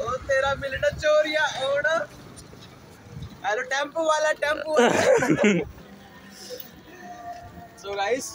ओ तेरा मिलना चोरिया ओड़ा अरे टेंपो वाला टेंपो। So guys